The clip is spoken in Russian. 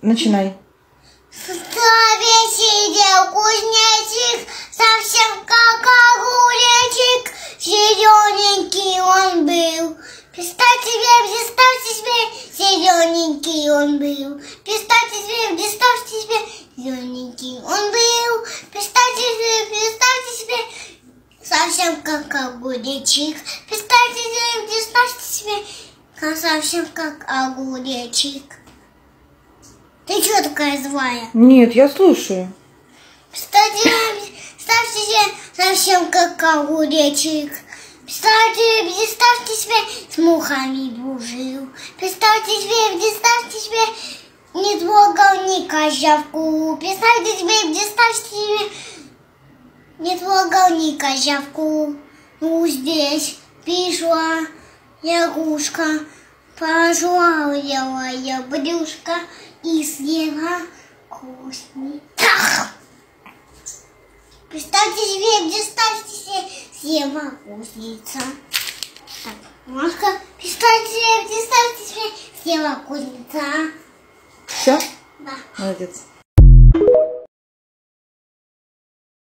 начинай. Сидел кузнечик, совсем как огуречек, зелененький он был. Представьте себе, представьте себе, зелененький он был. Представьте себе, представьте себе, зелененький он был. Представьте себе, представьте себе, совсем как огуречек. Представьте себе, представьте себе, совсем как огуречек. Такая злая? Нет, я слушаю. Представьте, представьте себе совсем как огуречек. Представьте, представьте себе, с мухами дружил. Представьте себе, представьте себе, не трогал ни козявку. Представьте себе, представьте себе, не трогал ни козявку. Ну, здесь пришла лягушка, пожаловала я брюшка и съела вкусненько. Представьте себе, представьте себе, съела кузница. Так, Машка, представьте себе, представьте себе, съела кузница. Все? Да. Молодец.